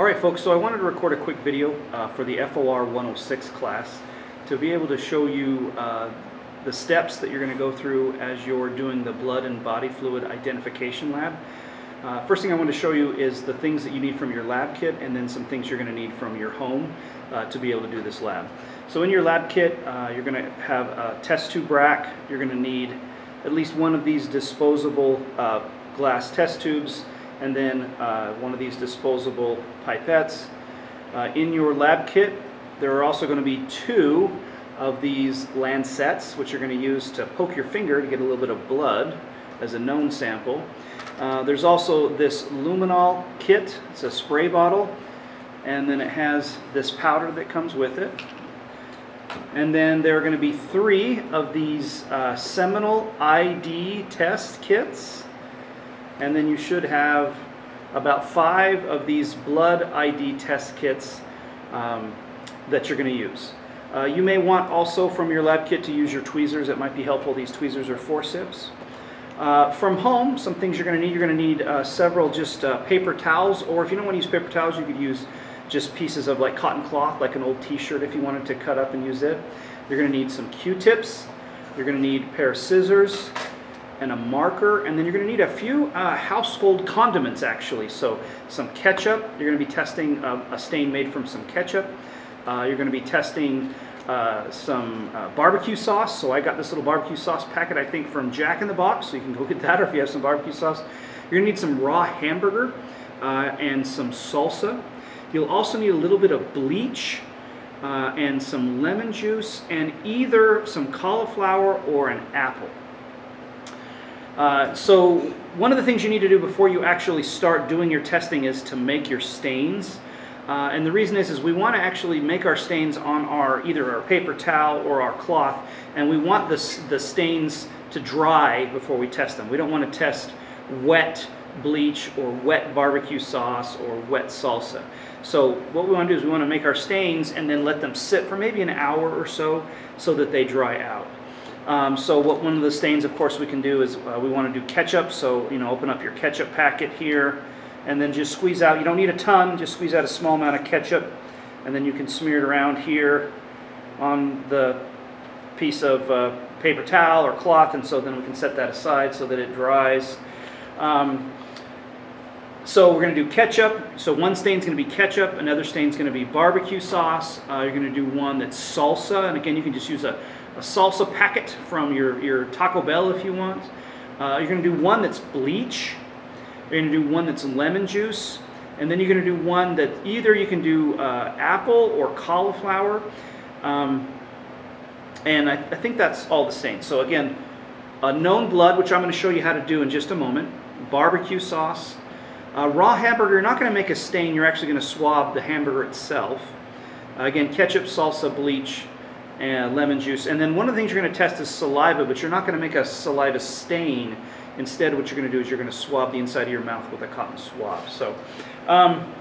Alright folks, so I wanted to record a quick video uh, for the FOR 106 class to be able to show you uh, the steps that you're going to go through as you're doing the blood and body fluid identification lab. Uh, first thing I want to show you is the things that you need from your lab kit and then some things you're going to need from your home uh, to be able to do this lab. So in your lab kit, uh, you're going to have a test tube rack, you're going to need at least one of these disposable uh, glass test tubes, and then uh, one of these disposable pipettes. Uh, in your lab kit, there are also going to be two of these lancets, which you're going to use to poke your finger to get a little bit of blood as a known sample. Uh, there's also this luminol kit, it's a spray bottle, and then it has this powder that comes with it. And then there are going to be three of these uh, Seminal ID test kits and then you should have about five of these blood ID test kits um, that you're going to use. Uh, you may want also from your lab kit to use your tweezers. It might be helpful. These tweezers are forceps. Uh, from home, some things you're going to need. You're going to need uh, several just uh, paper towels, or if you don't want to use paper towels, you could use just pieces of like cotton cloth, like an old t-shirt if you wanted to cut up and use it. You're going to need some Q-tips. You're going to need a pair of scissors and a marker, and then you're going to need a few uh, household condiments actually. So some ketchup, you're going to be testing a, a stain made from some ketchup. Uh, you're going to be testing uh, some uh, barbecue sauce. So I got this little barbecue sauce packet, I think, from Jack in the Box, so you can go get that, or if you have some barbecue sauce. You're going to need some raw hamburger uh, and some salsa. You'll also need a little bit of bleach uh, and some lemon juice and either some cauliflower or an apple. Uh, so one of the things you need to do before you actually start doing your testing is to make your stains. Uh, and the reason is, is we want to actually make our stains on our either our paper towel or our cloth, and we want the, the stains to dry before we test them. We don't want to test wet bleach or wet barbecue sauce or wet salsa. So what we want to do is we want to make our stains and then let them sit for maybe an hour or so so that they dry out. Um, so what one of the stains, of course, we can do is uh, we want to do ketchup. So, you know, open up your ketchup packet here and then just squeeze out. You don't need a ton, just squeeze out a small amount of ketchup and then you can smear it around here on the piece of uh, paper towel or cloth and so then we can set that aside so that it dries. Um, so we're going to do ketchup. So one stain is going to be ketchup, another stain is going to be barbecue sauce. Uh, you're going to do one that's salsa, and again you can just use a a salsa packet from your, your Taco Bell if you want. Uh, you're going to do one that's bleach. You're going to do one that's lemon juice. And then you're going to do one that either you can do uh, apple or cauliflower. Um, and I, I, think that's all the same. So again, a known blood, which I'm going to show you how to do in just a moment. Barbecue sauce. Uh, raw hamburger, you're not going to make a stain. You're actually going to swab the hamburger itself. Uh, again, ketchup, salsa, bleach, and lemon juice. And then one of the things you're going to test is saliva, but you're not going to make a saliva stain. Instead, what you're going to do is you're going to swab the inside of your mouth with a cotton swab. So um,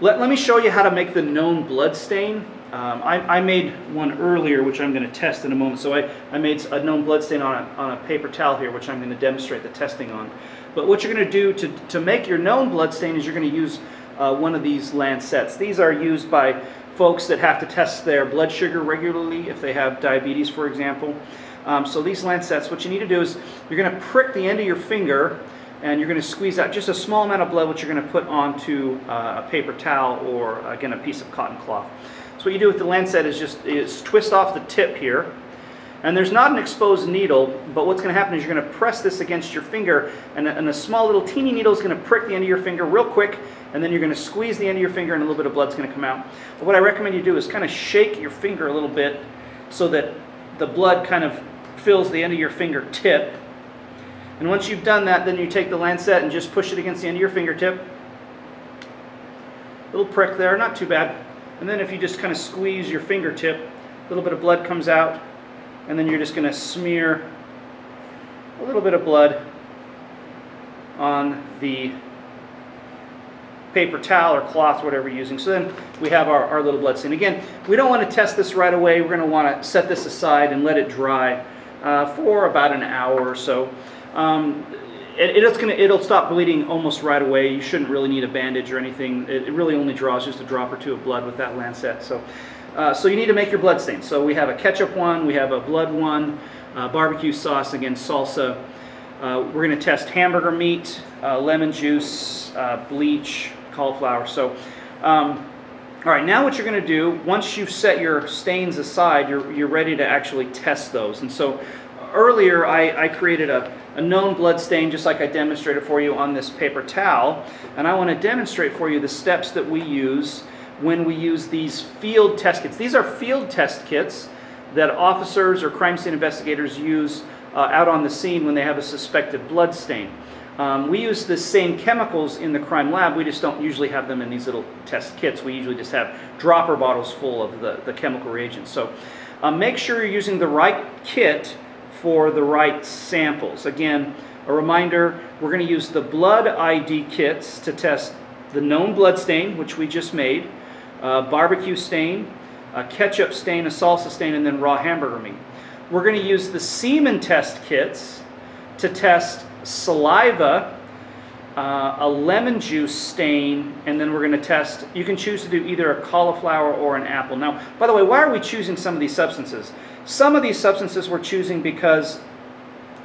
let, let me show you how to make the known blood stain. Um, I, I, made one earlier, which I'm going to test in a moment. So I, I made a known blood stain on a, on a paper towel here, which I'm going to demonstrate the testing on. But what you're going to do to, to make your known blood stain is you're going to use uh, one of these lancets. These are used by folks that have to test their blood sugar regularly if they have diabetes, for example. Um, so these lancets, what you need to do is you're going to prick the end of your finger and you're going to squeeze out just a small amount of blood which you're going to put onto uh, a paper towel or again a piece of cotton cloth. So what you do with the lancet is just is twist off the tip here and there's not an exposed needle, but what's going to happen is you're going to press this against your finger, and a, and a small little teeny needle is going to prick the end of your finger real quick, and then you're going to squeeze the end of your finger, and a little bit of blood's going to come out. But what I recommend you do is kind of shake your finger a little bit so that the blood kind of fills the end of your fingertip. And once you've done that, then you take the lancet and just push it against the end of your fingertip. Little prick there, not too bad. And then if you just kind of squeeze your fingertip, a little bit of blood comes out and then you're just going to smear a little bit of blood on the paper towel or cloth, whatever you're using. So then we have our, our little blood stain. Again, we don't want to test this right away. We're going to want to set this aside and let it dry uh, for about an hour or so. Um, it, it's gonna it'll stop bleeding almost right away. You shouldn't really need a bandage or anything. It, it really only draws just a drop or two of blood with that lancet. So, uh, so you need to make your blood stain. So we have a ketchup one, we have a blood one, uh, barbecue sauce, again salsa. Uh, we're going to test hamburger meat, uh, lemon juice, uh, bleach, cauliflower. So, um, all right, now what you're going to do, once you've set your stains aside, you're, you're ready to actually test those. And so earlier I, I created a, a known blood stain just like I demonstrated for you on this paper towel. And I want to demonstrate for you the steps that we use when we use these field test kits. These are field test kits that officers or crime scene investigators use uh, out on the scene when they have a suspected blood stain. Um, we use the same chemicals in the crime lab, we just don't usually have them in these little test kits. We usually just have dropper bottles full of the, the chemical reagents. So uh, make sure you're using the right kit for the right samples. Again, a reminder, we're going to use the blood ID kits to test the known blood stain, which we just made, uh, barbecue stain, a ketchup stain, a salsa stain, and then raw hamburger meat. We're going to use the semen test kits to test saliva, uh, a lemon juice stain, and then we're going to test, you can choose to do either a cauliflower or an apple. Now, by the way, why are we choosing some of these substances? Some of these substances we're choosing because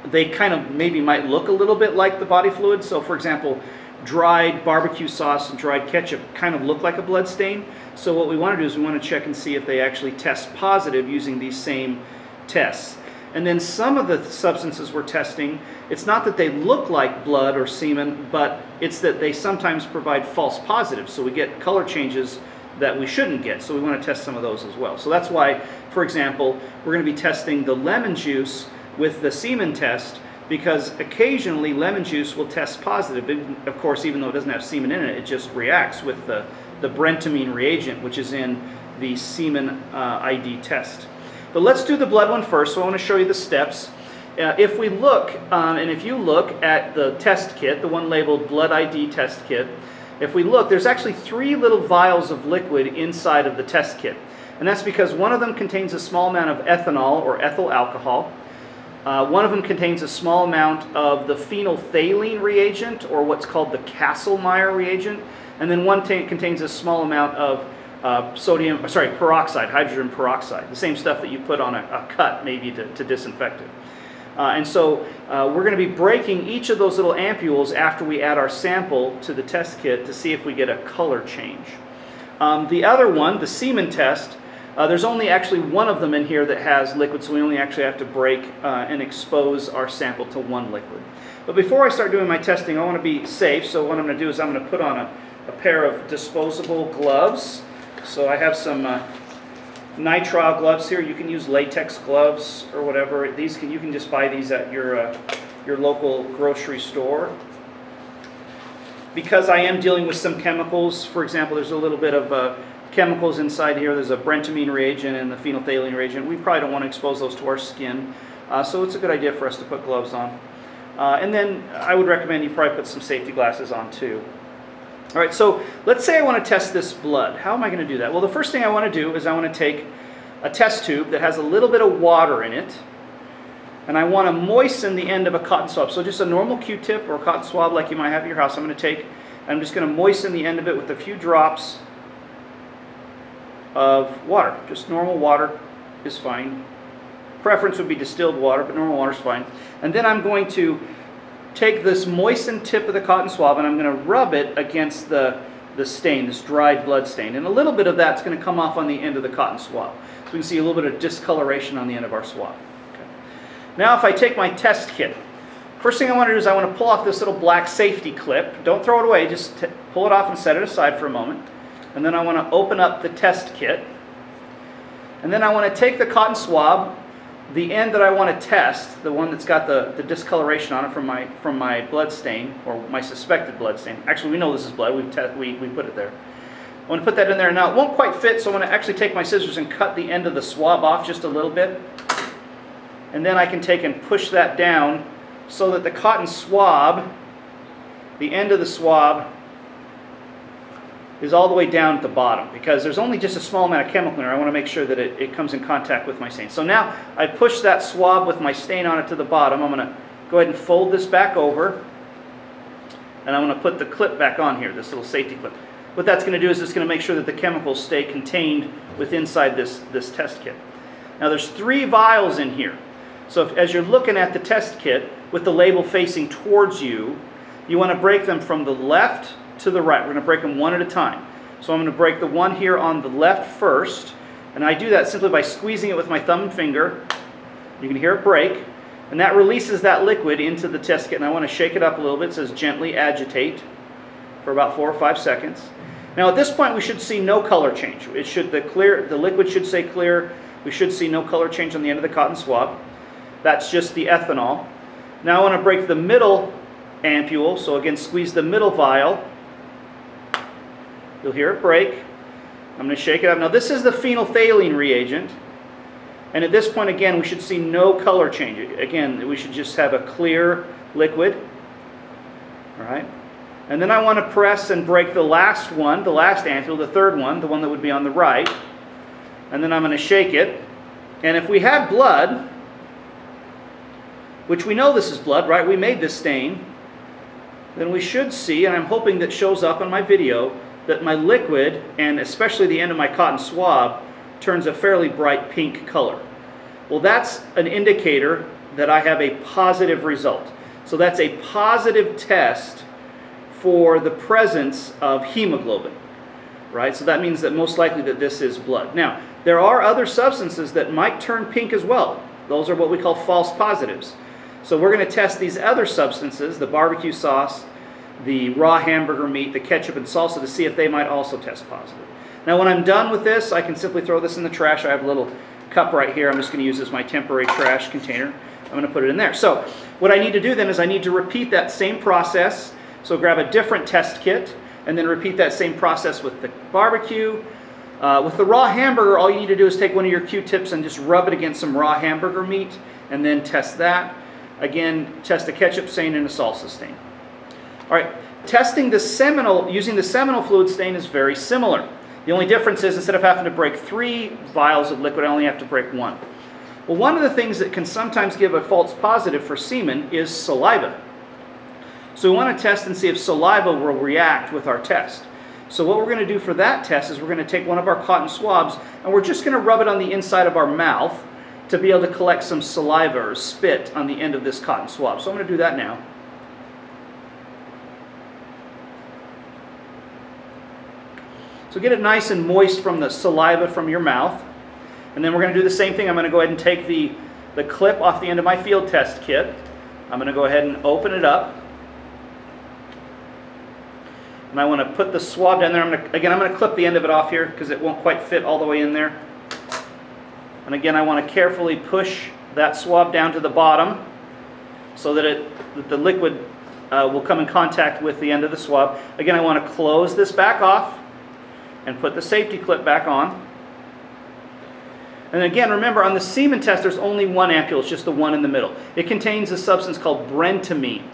they kind of maybe might look a little bit like the body fluid. So for example, dried barbecue sauce and dried ketchup kind of look like a blood stain. So what we want to do is we want to check and see if they actually test positive using these same tests. And then some of the substances we're testing, it's not that they look like blood or semen, but it's that they sometimes provide false positives. So we get color changes that we shouldn't get. So we want to test some of those as well. So that's why, for example, we're going to be testing the lemon juice with the semen test because occasionally lemon juice will test positive. It, of course, even though it doesn't have semen in it, it just reacts with the, the brentamine reagent, which is in the semen uh, ID test. But let's do the blood one first. So I want to show you the steps. Uh, if we look, um, and if you look at the test kit, the one labeled blood ID test kit, if we look, there's actually three little vials of liquid inside of the test kit. And that's because one of them contains a small amount of ethanol or ethyl alcohol. Uh, one of them contains a small amount of the phenolphthalein reagent or what's called the Kastle-Meyer reagent. And then one contains a small amount of uh, sodium, sorry, peroxide, hydrogen peroxide, the same stuff that you put on a, a cut maybe to, to disinfect it. Uh, and so uh, we're going to be breaking each of those little ampules after we add our sample to the test kit to see if we get a color change. Um, the other one, the semen test, uh, there's only actually one of them in here that has liquid, so we only actually have to break uh, and expose our sample to one liquid. But before I start doing my testing, I want to be safe, so what I'm going to do is I'm going to put on a, a pair of disposable gloves. So I have some uh, nitrile gloves here. You can use latex gloves or whatever. These can, you can just buy these at your uh, your local grocery store. Because I am dealing with some chemicals, for example, there's a little bit of uh, chemicals inside here. There's a brentamine reagent and the phenolphthalein reagent. We probably don't want to expose those to our skin. Uh, so it's a good idea for us to put gloves on. Uh, and then I would recommend you probably put some safety glasses on too. All right, so let's say I want to test this blood. How am I going to do that? Well, the first thing I want to do is I want to take a test tube that has a little bit of water in it, and I want to moisten the end of a cotton swab. So just a normal Q-tip or cotton swab like you might have at your house, I'm going to take, I'm just going to moisten the end of it with a few drops of water. Just normal water is fine. Preference would be distilled water, but normal water is fine. And then I'm going to take this moistened tip of the cotton swab and I'm going to rub it against the, the stain, this dried blood stain. And a little bit of that's going to come off on the end of the cotton swab. So we can see a little bit of discoloration on the end of our swab. Okay. Now if I take my test kit, first thing I want to do is I want to pull off this little black safety clip. Don't throw it away, just pull it off and set it aside for a moment. And then I want to open up the test kit. And then I want to take the cotton swab the end that I want to test, the one that's got the, the discoloration on it from my, from my blood stain, or my suspected blood stain. Actually, we know this is blood. We've we, we put it there. I want to put that in there. Now, it won't quite fit, so I'm going to actually take my scissors and cut the end of the swab off just a little bit. And then I can take and push that down so that the cotton swab, the end of the swab, is all the way down at the bottom because there's only just a small amount of chemical in there. I want to make sure that it, it comes in contact with my stain. So now I push that swab with my stain on it to the bottom. I'm going to go ahead and fold this back over and I'm going to put the clip back on here, this little safety clip. What that's going to do is it's going to make sure that the chemicals stay contained with inside this, this test kit. Now there's three vials in here. So if, as you're looking at the test kit with the label facing towards you, you want to break them from the left to the right. We're going to break them one at a time. So I'm going to break the one here on the left first, and I do that simply by squeezing it with my thumb and finger. You can hear it break, and that releases that liquid into the test kit, and I want to shake it up a little bit. It says gently agitate for about four or five seconds. Now at this point we should see no color change. It should the clear the liquid should say clear. We should see no color change on the end of the cotton swab. That's just the ethanol. Now I want to break the middle ampule. So again, squeeze the middle vial. You'll hear it break. I'm going to shake it up. Now this is the phenolphthalein reagent. And at this point, again, we should see no color change. Again, we should just have a clear liquid. All right. And then I want to press and break the last one, the last ampule, the third one, the one that would be on the right. And then I'm going to shake it. And if we had blood, which we know this is blood, right? We made this stain. Then we should see, and I'm hoping that shows up on my video, that my liquid, and especially the end of my cotton swab, turns a fairly bright pink color. Well, that's an indicator that I have a positive result. So that's a positive test for the presence of hemoglobin, right? So that means that most likely that this is blood. Now, there are other substances that might turn pink as well. Those are what we call false positives. So we're going to test these other substances, the barbecue sauce, the raw hamburger meat, the ketchup and salsa to see if they might also test positive. Now when I'm done with this, I can simply throw this in the trash. I have a little cup right here. I'm just going to use as my temporary trash container. I'm going to put it in there. So what I need to do then is I need to repeat that same process. So grab a different test kit and then repeat that same process with the barbecue. Uh, with the raw hamburger, all you need to do is take one of your Q-tips and just rub it against some raw hamburger meat and then test that. Again, test a ketchup stain and a salsa stain. All right, testing the seminal, using the seminal fluid stain is very similar. The only difference is instead of having to break three vials of liquid, I only have to break one. Well, one of the things that can sometimes give a false positive for semen is saliva. So we want to test and see if saliva will react with our test. So what we're going to do for that test is we're going to take one of our cotton swabs and we're just going to rub it on the inside of our mouth to be able to collect some saliva or spit on the end of this cotton swab. So I'm going to do that now. So get it nice and moist from the saliva from your mouth. And then we're going to do the same thing. I'm going to go ahead and take the, the clip off the end of my field test kit. I'm going to go ahead and open it up. And I want to put the swab down there. I'm to, again, I'm going to clip the end of it off here because it won't quite fit all the way in there. And again, I want to carefully push that swab down to the bottom so that, it, that the liquid uh, will come in contact with the end of the swab. Again, I want to close this back off and put the safety clip back on. And again, remember on the semen test, there's only one ampule, it's just the one in the middle. It contains a substance called brentamine.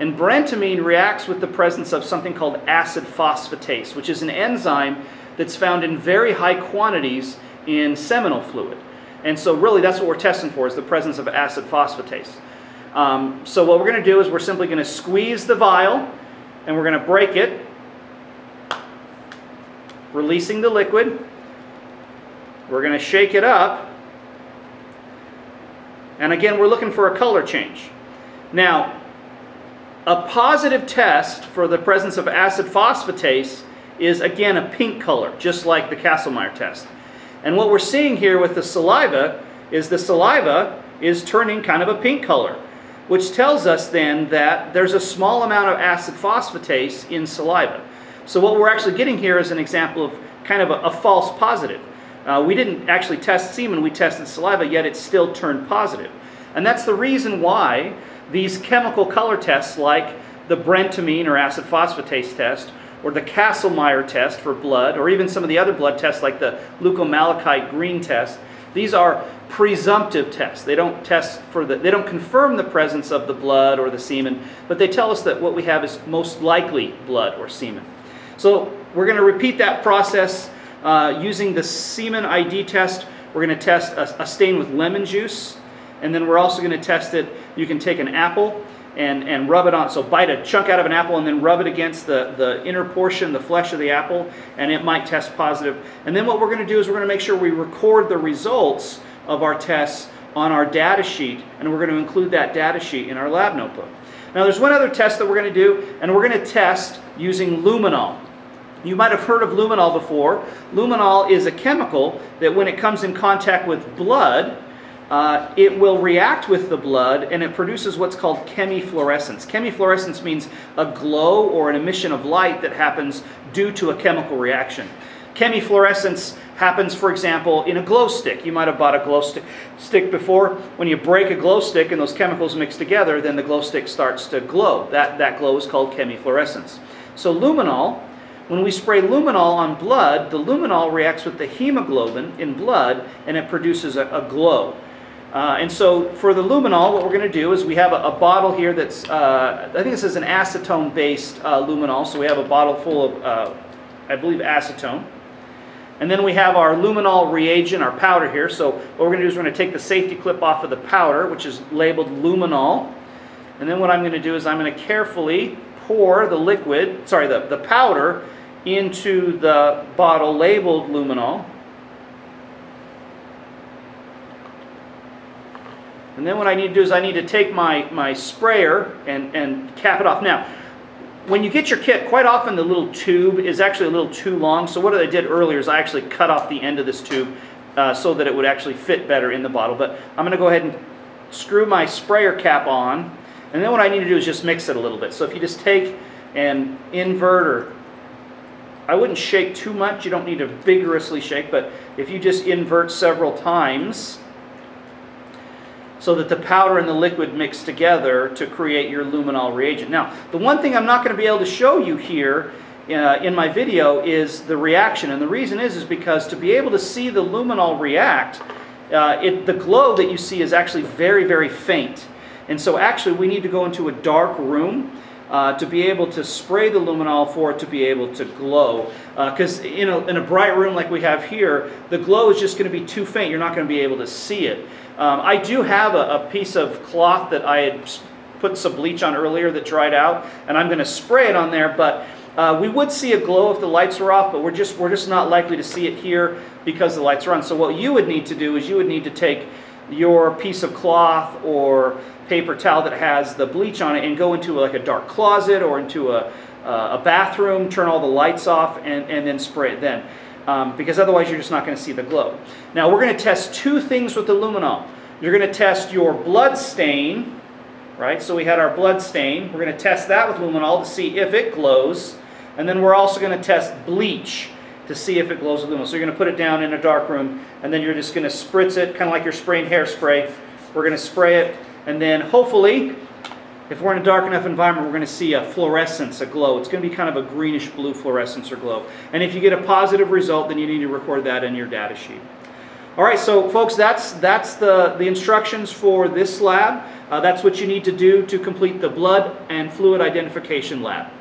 And brentamine reacts with the presence of something called acid phosphatase, which is an enzyme that's found in very high quantities in seminal fluid. And so really that's what we're testing for is the presence of acid phosphatase. Um, so what we're going to do is we're simply going to squeeze the vial and we're going to break it releasing the liquid. We're going to shake it up. And again, we're looking for a color change. Now, a positive test for the presence of acid phosphatase is again a pink color, just like the Kastle-Meyer test. And what we're seeing here with the saliva is the saliva is turning kind of a pink color, which tells us then that there's a small amount of acid phosphatase in saliva. So what we're actually getting here is an example of kind of a, a false positive. Uh, we didn't actually test semen, we tested saliva, yet it still turned positive. And that's the reason why these chemical color tests like the brentamine or acid phosphatase test, or the Kastle-Meyer test for blood, or even some of the other blood tests like the leukomalachite green test, these are presumptive tests. They don't test for the, they don't confirm the presence of the blood or the semen, but they tell us that what we have is most likely blood or semen. So we're going to repeat that process uh, using the semen ID test. We're going to test a, a, stain with lemon juice. And then we're also going to test it. You can take an apple and, and rub it on. So bite a chunk out of an apple and then rub it against the, the inner portion, the flesh of the apple, and it might test positive. And then what we're going to do is we're going to make sure we record the results of our tests on our data sheet, and we're going to include that data sheet in our lab notebook. Now there's one other test that we're going to do, and we're going to test using luminol. You might have heard of luminol before. Luminol is a chemical that when it comes in contact with blood, uh, it will react with the blood and it produces what's called chemifluorescence. Chemifluorescence means a glow or an emission of light that happens due to a chemical reaction. Chemifluorescence happens, for example, in a glow stick. You might have bought a glow stick, stick before. When you break a glow stick and those chemicals mix together, then the glow stick starts to glow. That, that glow is called chemifluorescence. So luminol, when we spray luminol on blood, the luminol reacts with the hemoglobin in blood and it produces a, a glow. Uh, and so for the luminol, what we're going to do is we have a, a bottle here that's, uh, I think this is an acetone-based uh, luminol. So we have a bottle full of, uh, I believe, acetone. And then we have our luminol reagent, our powder here. So what we're going to do is we're going to take the safety clip off of the powder, which is labeled luminol. And then what I'm going to do is I'm going to carefully pour the liquid, sorry, the, the powder into the bottle labeled luminol. And then what I need to do is I need to take my, my sprayer and, and cap it off. Now, when you get your kit, quite often the little tube is actually a little too long. So what I did earlier is I actually cut off the end of this tube uh, so that it would actually fit better in the bottle. But I'm going to go ahead and screw my sprayer cap on. And then what I need to do is just mix it a little bit. So if you just take and invert or I wouldn't shake too much. You don't need to vigorously shake. But if you just invert several times, so that the powder and the liquid mix together to create your luminol reagent. Now, the one thing I'm not going to be able to show you here uh, in my video is the reaction. And the reason is, is because to be able to see the luminol react, uh, it, the glow that you see is actually very, very faint. And so actually we need to go into a dark room uh, to be able to spray the luminol for it to be able to glow. Because uh, in, a, in a bright room like we have here, the glow is just going to be too faint. You're not going to be able to see it. Um, I do have a, a, piece of cloth that I had put some bleach on earlier that dried out, and I'm going to spray it on there, but uh, we would see a glow if the lights were off, but we're just, we're just not likely to see it here because the lights are on. So what you would need to do is you would need to take your piece of cloth or paper towel that has the bleach on it and go into like a dark closet or into a, uh, a bathroom, turn all the lights off, and, and then spray it then um, because otherwise you're just not going to see the glow. Now we're going to test two things with the luminol. You're going to test your blood stain, right? So we had our blood stain. We're going to test that with luminol to see if it glows. And then we're also going to test bleach to see if it glows with. So you're going to put it down in a dark room, and then you're just going to spritz it, kind of like you're spraying hairspray. We're going to spray it, and then hopefully if we're in a dark enough environment, we're going to see a fluorescence, a glow. It's going to be kind of a greenish blue fluorescence or glow. And if you get a positive result, then you need to record that in your data sheet. All right, so folks, that's, that's the, the instructions for this lab. Uh, that's what you need to do to complete the blood and fluid identification lab.